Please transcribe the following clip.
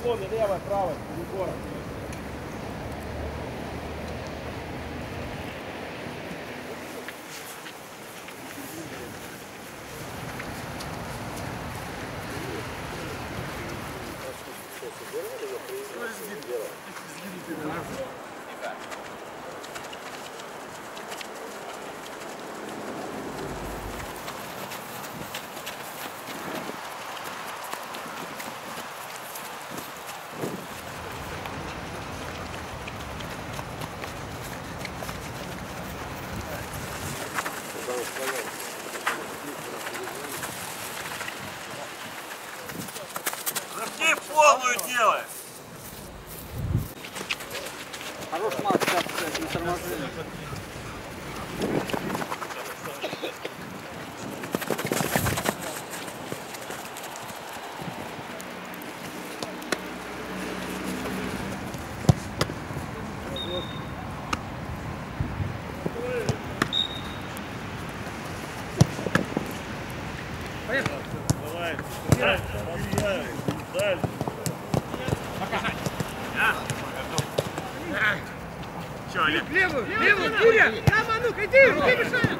Наклоны левой, правой, упором. Сгибите, да? В полную делай! Хорош Макс, сейчас, кстати, не торможи. Давай, дальше. Дальше. Че, Олег? Левую, левую, Юрия! Прямо, а ну-ка, иди, иди, мешай!